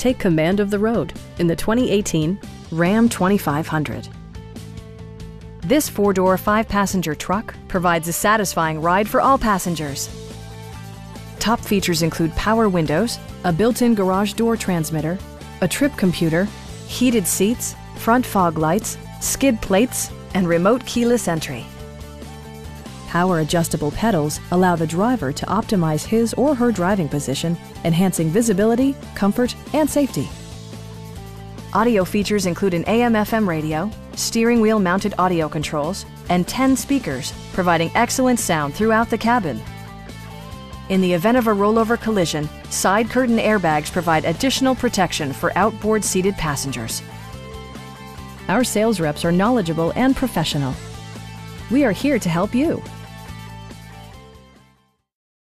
take command of the road in the 2018 Ram 2500. This four-door, five-passenger truck provides a satisfying ride for all passengers. Top features include power windows, a built-in garage door transmitter, a trip computer, heated seats, front fog lights, skid plates, and remote keyless entry. Power adjustable pedals allow the driver to optimize his or her driving position, enhancing visibility, comfort, and safety. Audio features include an AM FM radio, steering wheel mounted audio controls, and 10 speakers, providing excellent sound throughout the cabin. In the event of a rollover collision, side curtain airbags provide additional protection for outboard seated passengers. Our sales reps are knowledgeable and professional. We are here to help you.